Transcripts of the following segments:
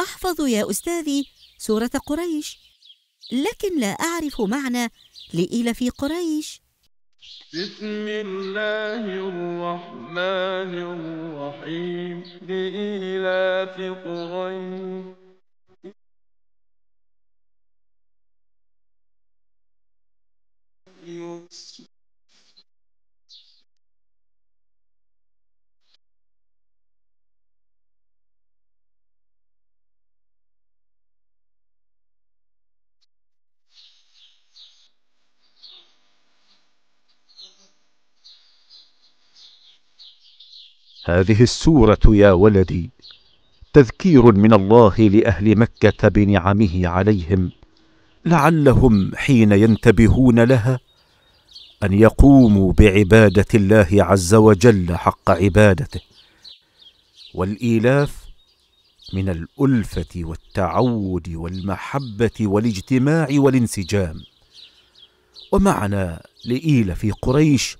أحفظ يا أستاذي سورة قريش. لكن لا أعرف معنى لإيل في قريش. بسم الله الرحمن الرحيم. لإيلاف قريش. هذه السورة يا ولدي تذكير من الله لأهل مكة بنعمه عليهم لعلهم حين ينتبهون لها أن يقوموا بعبادة الله عز وجل حق عبادته. والإيلاف من الألفة والتعود والمحبة والاجتماع والانسجام. ومعنى لإيل في قريش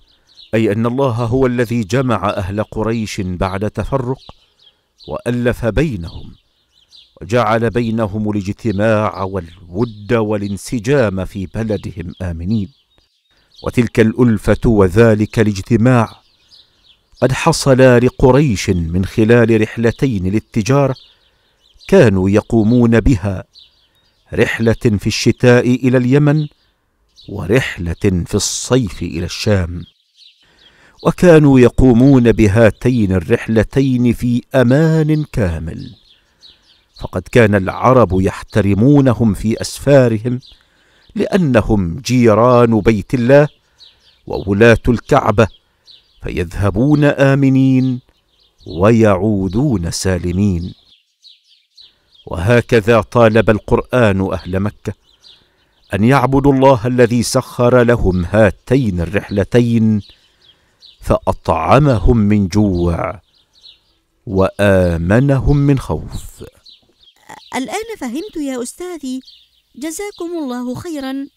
أي أن الله هو الذي جمع أهل قريش بعد تفرق وألف بينهم وجعل بينهم الاجتماع والود والانسجام في بلدهم آمنين. وتلك الألفة وذلك الاجتماع قد حصلا لقريش من خلال رحلتين للتجارة كانوا يقومون بها رحلة في الشتاء إلى اليمن ورحلة في الصيف إلى الشام. وكانوا يقومون بهاتين الرحلتين في أمان كامل. فقد كان العرب يحترمونهم في أسفارهم لأنهم جيران بيت الله وولاة الكعبة فيذهبون آمنين ويعودون سالمين. وهكذا طالب القرآن أهل مكة أن يعبدوا الله الذي سخر لهم هاتين الرحلتين فأطعمهم من جوع وآمنهم من خوف. الآن فهمت يا أستاذي. جزاكم الله خيرا.